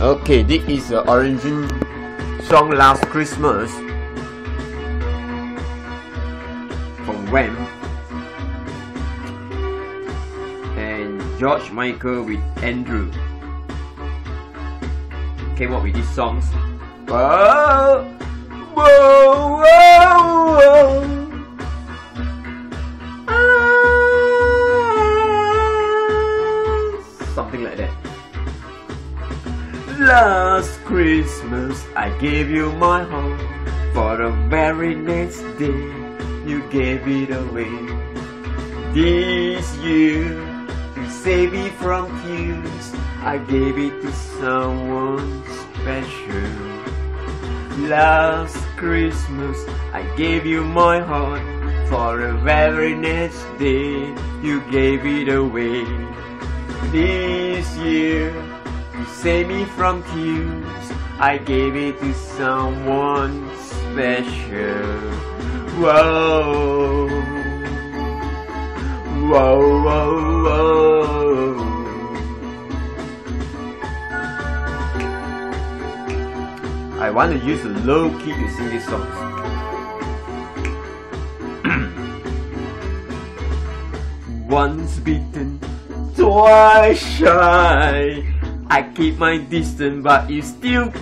Okay, this is the origin song Last Christmas from Wham and George Michael with Andrew came up with these songs. Whoa, whoa, whoa. Ah, Something like that. Last Christmas I gave you my heart For the very next day. You gave it away. This year to save me from tears I gave it to someone special. Last Christmas I gave you my heart For the very next day. You gave it away. This year to save me from tears, I gave it to someone special. Whoa, whoa, whoa, whoa. I want to use a low key to sing these songs. Once bitten, twice shy. I keep my distance, but you still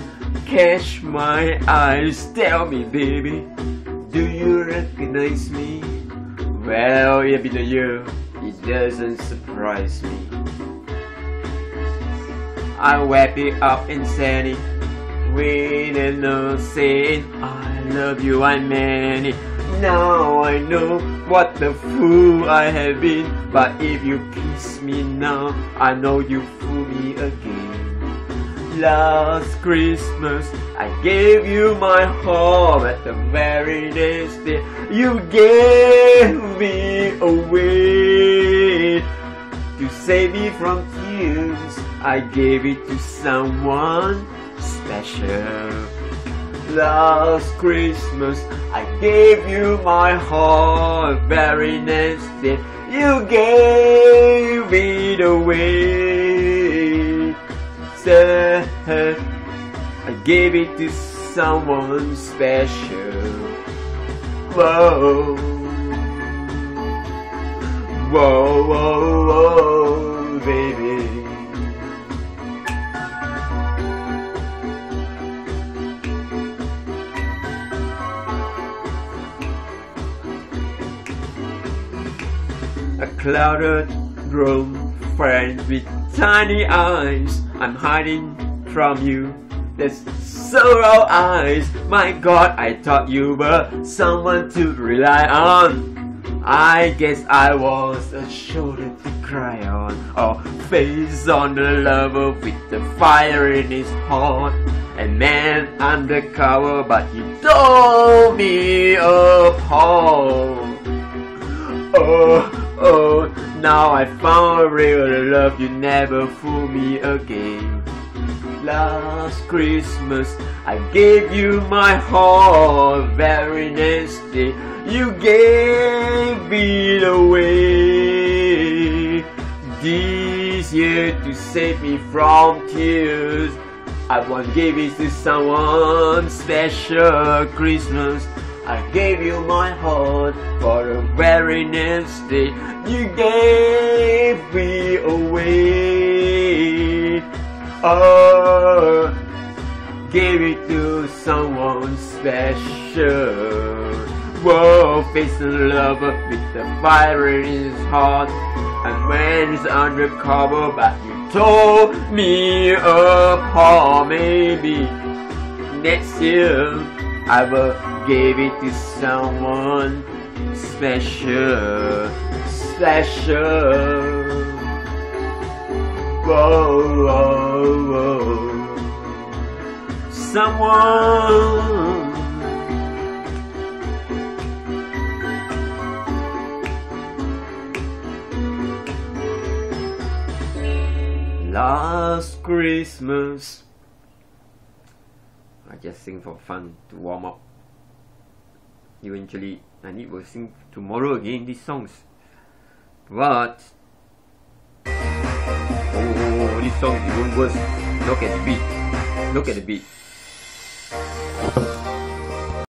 catch my eyes. Tell me, baby, do you recognize me? Well, it's been a year, it doesn't surprise me. I wrap it up and send it with a note saying, I love you, I meant it. Now I know what the fool I have been, but if you kiss me now, I know you fool me again. Last Christmas, I gave you my heart, At the very next day, you gave me away. To save me from tears, I gave it to someone special. Last Christmas, I gave you my heart. Very day, you gave it away. Said I gave it to someone special. Whoa, whoa, whoa, whoa, A clouded room, friend with tiny eyes. I'm hiding from you. There's sorrow eyes. My God, I thought you were someone to rely on. I guess I was a shoulder to cry on, or face on the lover with the fire in his heart. And man undercover, but he told me now I found a real love, you never fool me again. Last Christmas, I gave you my heart, very day, you gave it away. This year to save me from tears, I won't give it to someone special Christmas. I gave you my heart for the very next day. You gave me away. Oh, gave it to someone special. Whoa, face the lover with the fire in his heart. And when he's undercover, but you tore me apart. Maybe next year I will give it to someone special, special. Whoa, whoa, whoa. Someone. Last Christmas. I just sing for fun to warm up. Eventually, and need will sing tomorrow again these songs. But oh, this song is even worse. Look at the beat. Look at the beat.